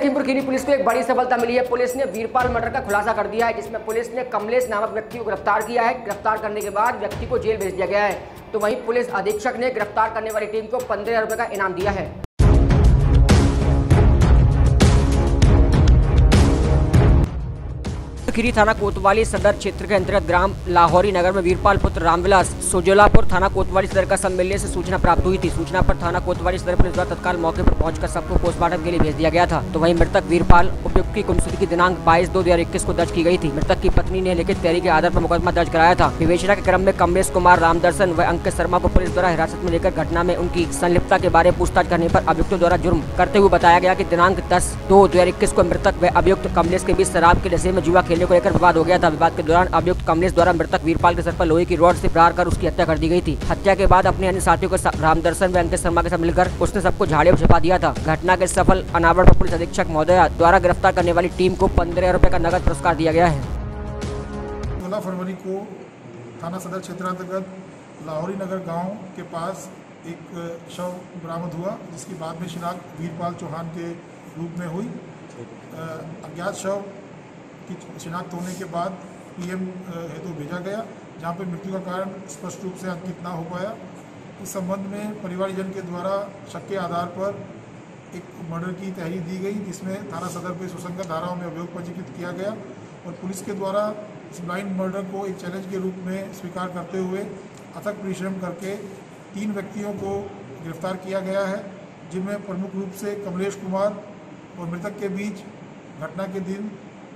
Lakhimpur Kheri police को एक बड़ी सफलता मिली है। पुलिस ने वीरपाल मर्डर का खुलासा कर दिया है, जिसमें पुलिस ने कमलेश नामक व्यक्ति को गिरफ़्तार किया है। गिरफ़्तार करने के बाद व्यक्ति को जेल भेज दिया गया है। तो वहीं पुलिस अधीक्षक ने गिरफ़्तार करने वाली टीम को पंद्रह रुपये का इनाम दिया है। खीरी थाना कोतवाली सदर क्षेत्र के अंतर्गत ग्राम लाहौरी नगर में वीरपाल पुत्र रामविलास सोजोलापुर थाना कोतवाली सदर का सब मिलने से सूचना प्राप्त हुई थी। सूचना पर थाना कोतवाली सदर पुलिस द्वारा तत्काल मौके पर पहुंचकर सबको पोस्टमार्टम के लिए भेज दिया गया था। तो वहीं मृतक वीरपाल उपयुक्त की गुमशुदगी की दिनांक बाईस दो हज़ार को दर्ज की गई थी। मृतक की पत्नी ने लिखित तैयारी के आधार पर मुकदमा दर्ज कराया था। विवेचना के क्रम में कमलेश कुमार रामदर्शन व अंकित शर्मा को पुलिस द्वारा हिरासत में लेकर घटना में उनकी संलिप्तता के बारे में पूछताछ करने पर अभियुक्तों द्वारा जुर्म करते हुए बताया गया की दिनांक दस दो दो को मृतक व अभियुक्त कमलेश के बीच शराब के नशे में जुआ खेलने को लेकर विवाद हो गया था। विवाद के दौरान अभियुक्त कमलेश द्वारा मृतक वीरपाल के सर पर लोहे की रॉड से प्रहार कर उसकी हत्या कर दी गई थी। हत्या के बाद अपने अन्य साथियों को रामदर्शन व अंकित शर्मा के साथ मिलकर उसने सबको झाड़ियों छिपा दिया था। घटना के सफल अनावरण पर पुलिस अधीक्षक महोदया द्वारा गिरफ़्तार करने वाली टीम को पंद्रह रुपए का नगद पुरस्कार दिया गया है। सोलह फरवरी को थाना सदर क्षेत्रांतर्गत लाहौरी नगर गाँव के पास एक शव बरामद हुआ, जिसकी बाद में शिनाख्त वीरपाल चौहान के रूप में हुई। अज्ञात शव की शिनाख्त होने के बाद पीएम हेतु भेजा गया, जहाँ पर मृत्यु का कारण स्पष्ट रूप से अंकित ना हो पाया। इस संबंध में परिवारजन के द्वारा शक के आधार पर एक मर्डर की तहरीर दी गई, जिसमें थाना सदर पर सुसंगत धाराओं में अभियोग पंजीकृत किया गया और पुलिस के द्वारा इस ब्लाइंड मर्डर को एक चैलेंज के रूप में स्वीकार करते हुए अथक परिश्रम करके तीन व्यक्तियों को गिरफ़्तार किया गया है, जिनमें प्रमुख रूप से कमलेश कुमार और मृतक के बीच घटना के दिन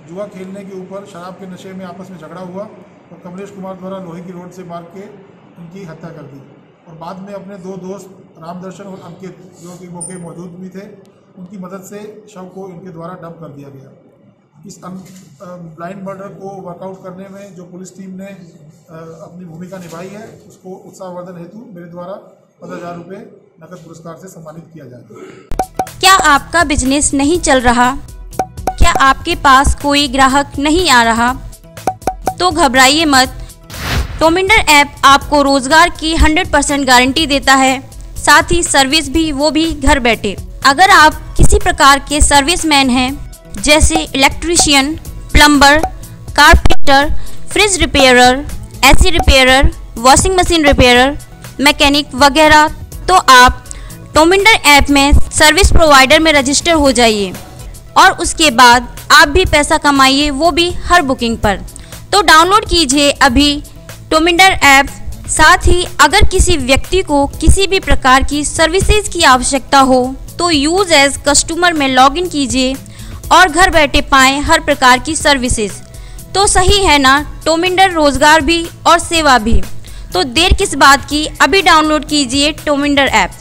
जुआ खेलने के ऊपर शराब के नशे में आपस में झगड़ा हुआ और कमलेश कुमार द्वारा लोहे की रोड से मार के उनकी हत्या कर दी। और बाद में अपने दो दोस्त रामदर्शन और अंकित, जो कि मौके मौजूद भी थे, उनकी मदद से शव को इनके द्वारा डंप कर दिया गया। इस ब्लाइंड मर्डर को वर्कआउट करने में जो पुलिस टीम ने अपनी भूमिका निभाई है, उसको उत्साहवर्धन हेतु मेरे द्वारा पंद्रह हज़ार रुपये नकद पुरस्कार से सम्मानित किया जाएगा। क्या आपका बिज़नेस नहीं चल रहा? क्या आपके पास कोई ग्राहक नहीं आ रहा? तो घबराइए मत। टोमिंडर ऐप आपको रोज़गार की 100% गारंटी देता है। साथ ही सर्विस भी, वो भी घर बैठे। अगर आप किसी प्रकार के सर्विसमैन हैं, जैसे electrician, plumber, carpenter, fridge repairer, AC repairer, washing machine repairer, mechanic वगैरह तो आप टोमिंडर ऐप में सर्विस प्रोवाइडर में रजिस्टर हो जाइए। और उसके बाद आप भी पैसा कमाइए, वो भी हर बुकिंग पर। तो डाउनलोड कीजिए अभी टोमिंडर ऐप साथ ही अगर किसी व्यक्ति को किसी भी प्रकार की सर्विसेज़ की आवश्यकता हो तो यूज़ एज कस्टमर में लॉगिन कीजिए और घर बैठे पाएँ हर प्रकार की सर्विसेज़ तो सही है ना टोमिंडर रोज़गार भी और सेवा भी। तो देर किस बात की, अभी डाउनलोड कीजिए टोमिंडर ऐप